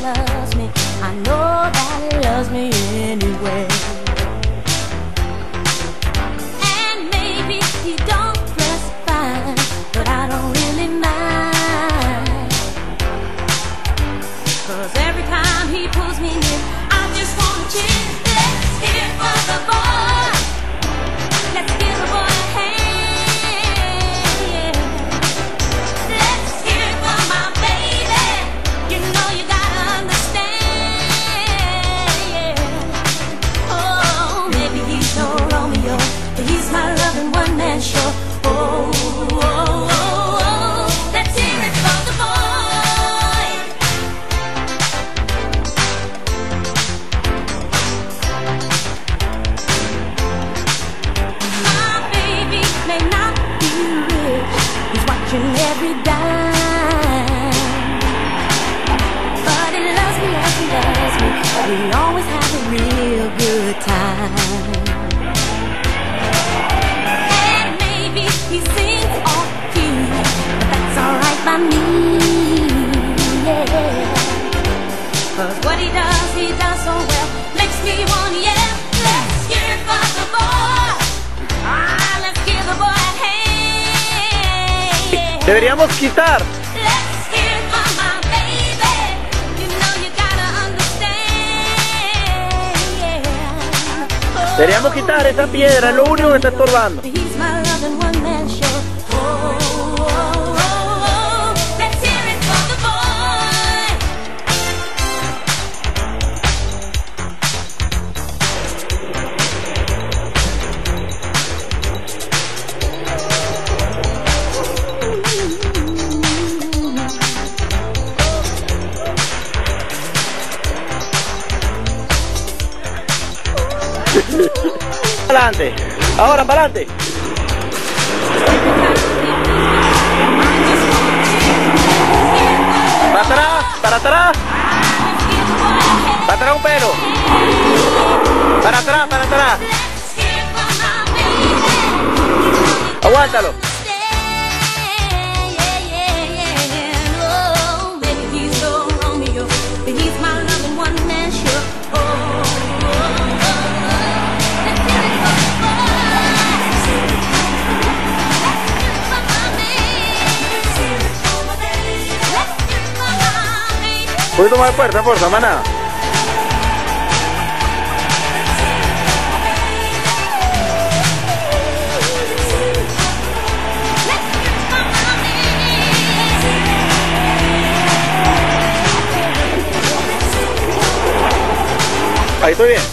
loves me. I know that he loves me anyway. And maybe he don't dress fine, but I don't really mind. Cause every time he pulls me in, I just wanna kiss. Time. And maybe he sings off key, but that's alright by me. Yeah. Cause what he does, he does so well. Makes me want to yell. Let's hear it the boy. Ah, let's give the boy a hand. Deberíamos quitar. Deberíamos quitar esa piedra, es lo único que está estorbando. Adelante. Ahora, para adelante. Para atrás, para atrás. Para atrás un pelo. Para atrás, para atrás. Aguántalo. Poquito más de fuerza, fuerza, maná. Ahí estoy bien.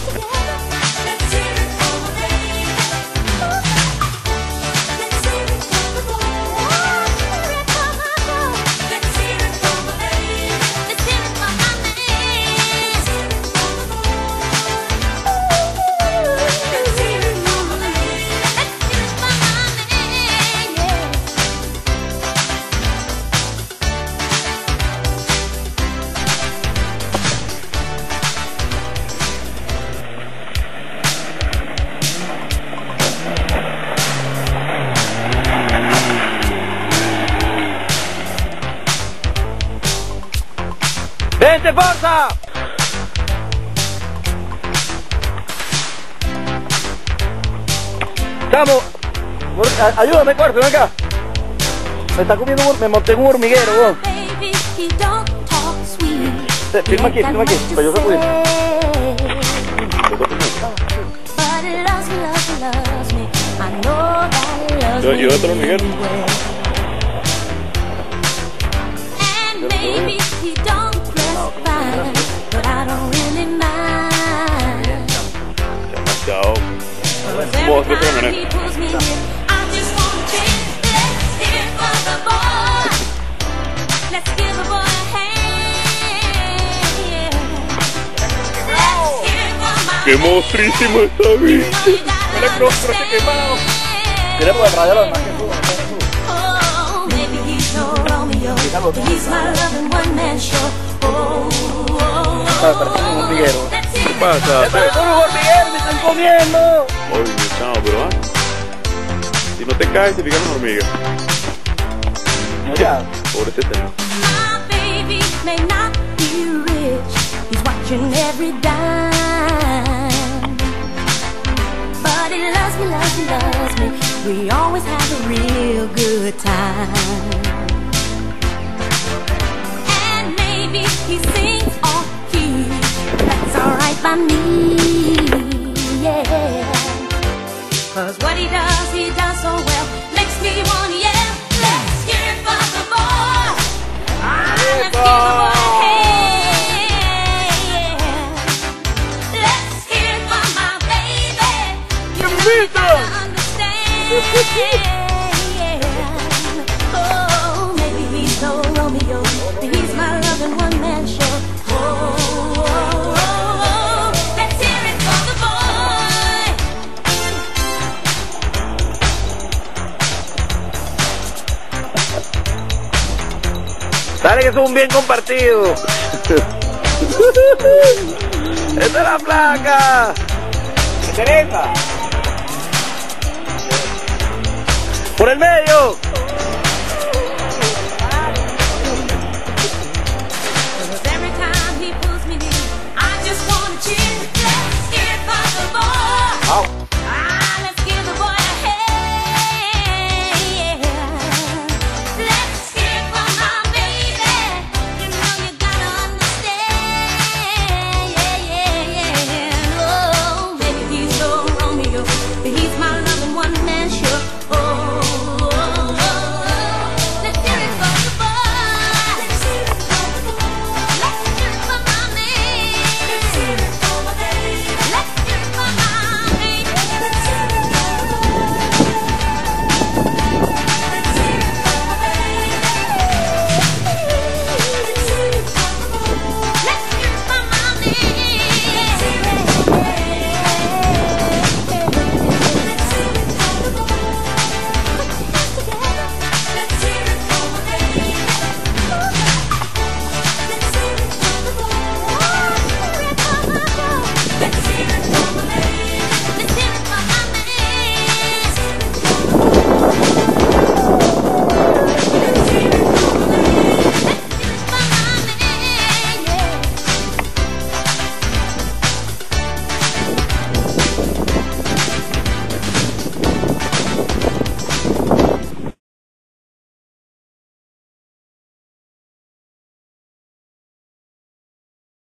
¡Vente, fuerza! Estamos. Mor- a- Ayúdame, cuarto, ven acá. Me está comiendo, me monté un hormiguero, vos. Eh, Firma aquí, firma aquí, para yo sacudir. But he loves me, demás que subo, no se sube. Oh, maybe he's no Romeo, but he's my loving one man show. Oh, oh, oh, Está pareciendo un hormiguero. it pasa? ¡Me pareció un hormiguero! ¡Me están comiendo! Oye, chao, pero ah. Si no te caes, te pican las hormigas. Ya. Pobre tete. My baby may not be rich, he's watching every dime. But he loves me, loves me, loves me. We always have a real good time. And maybe he sings off key, that's alright by me. Yeah. Cause what he does, he does so well. Makes me wanna Dale que es un bien compartido. Esta es la placa. Teresa. Por el medio.